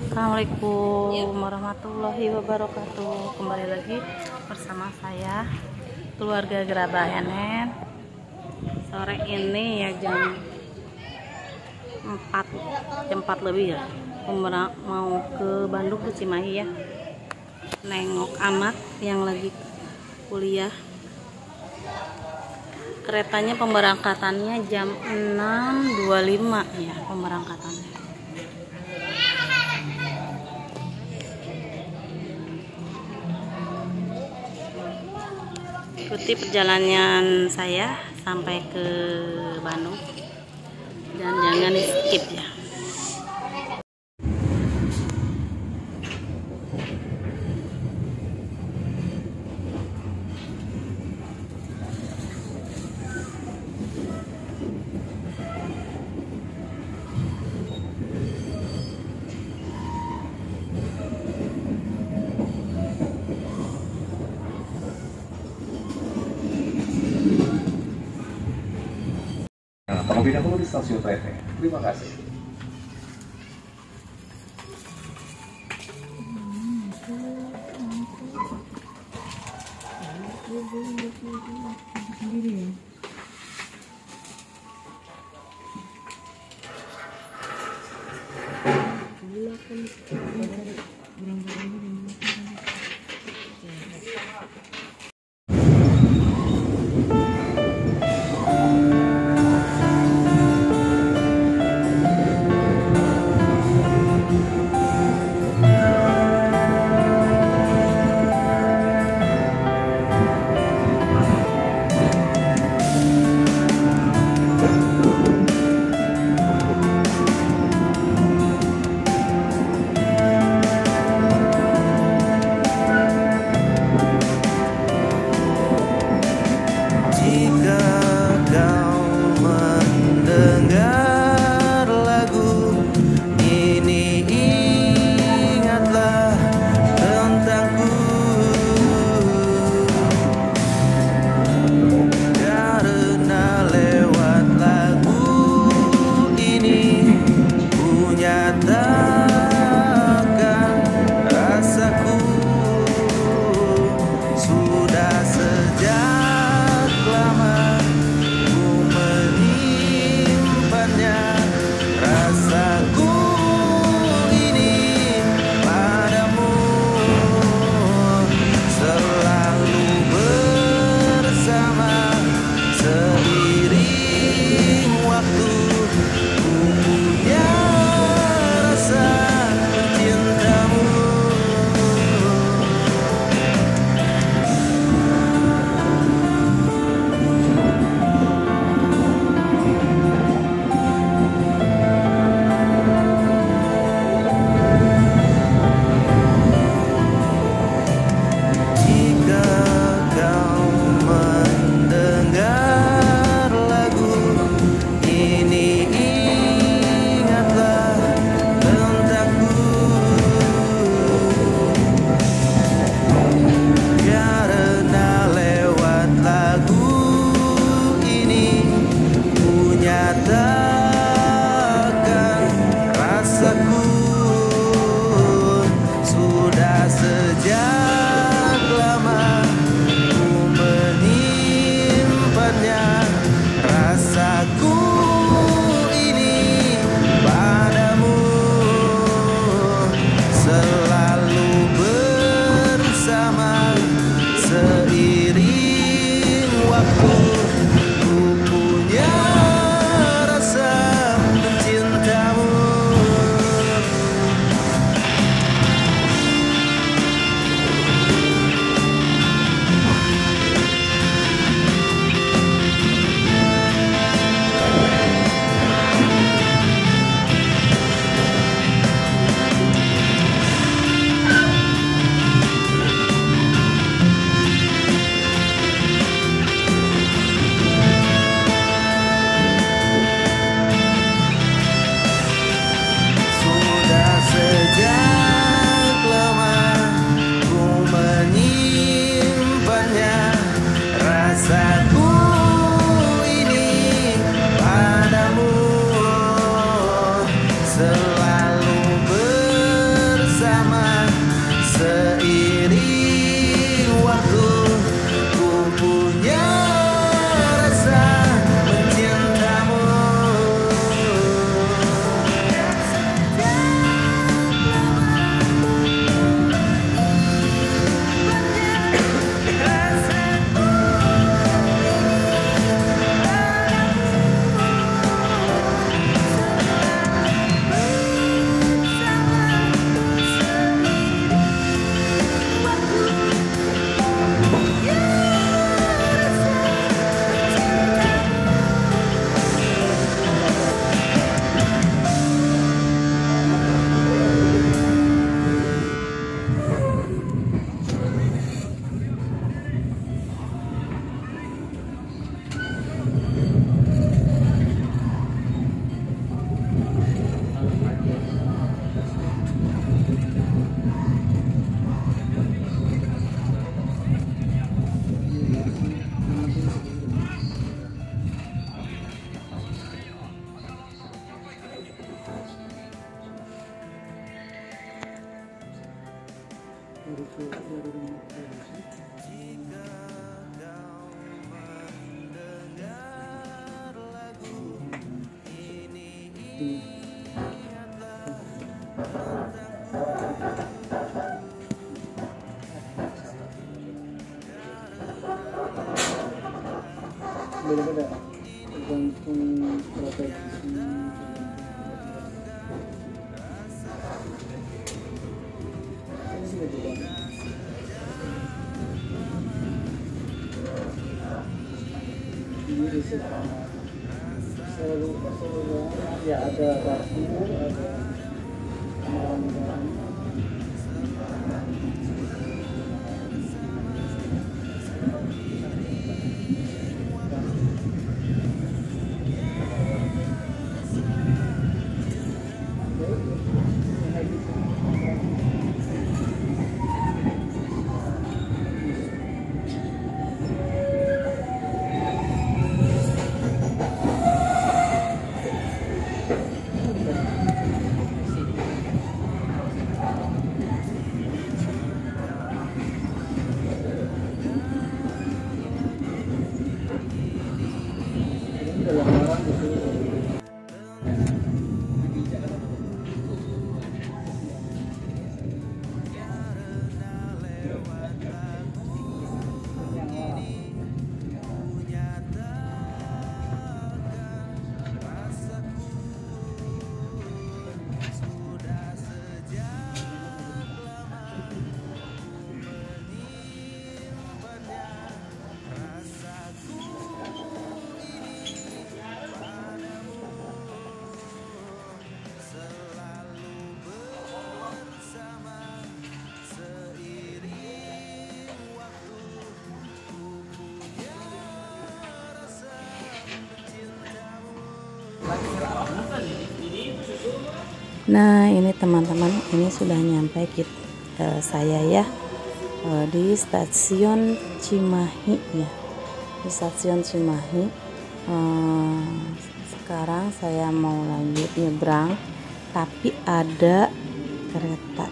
Assalamualaikum warahmatullahi wabarakatuh. Kembali lagi bersama saya Keluarga Geraba Enen Sore ini ya jam 4 Jam 4 lebih ya. Mau ke Bandung ke Cimahi ya. Nengok amat yang lagi kuliah. Keretanya pemberangkatannya jam 6.25 ya pemberangkatannya ikuti perjalanan saya sampai ke Bandung. Dan jangan skip ya Nah, terlebih dahulu di stasiun TV. Terima kasih. Beda-beda. Tergantung strategisnya ini sudah juga ini risiko selalu selalu ya ada batu ada Nah, ini teman-teman, ini sudah nyampe kit eh, saya ya eh, di stasiun Cimahi ya. Di stasiun Cimahi. Eh, sekarang saya mau lanjut nyebrang, tapi ada kereta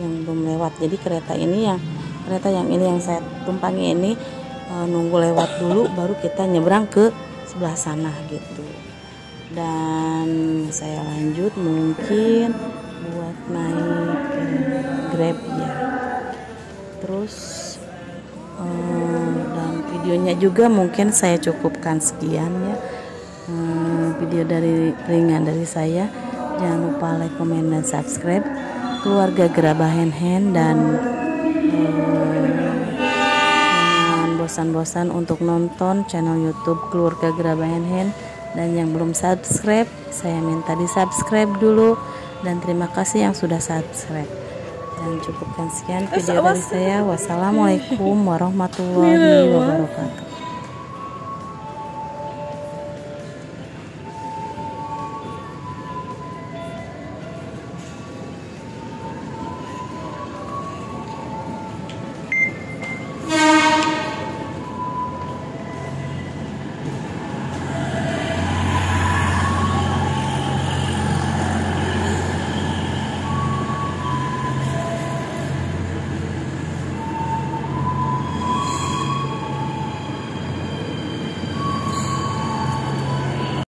yang belum lewat. Jadi kereta ini yang kereta yang ini yang saya tumpangi ini eh, nunggu lewat dulu, baru kita nyebrang ke sebelah sana gitu dan saya lanjut mungkin buat naik eh, grab ya. Terus eh, dan videonya juga mungkin saya cukupkan sekian ya. Eh, video dari ringan dari saya. Jangan lupa like comment dan subscribe. Keluarga gerabah hand hand dan eh, jangan bosan-bosan untuk nonton channel YouTube keluarga gerabah hand hand dan yang belum subscribe saya minta di subscribe dulu. Dan terima kasih yang sudah subscribe. Dan cukupkan sekian video dari saya. Wassalamualaikum warahmatullahi wabarakatuh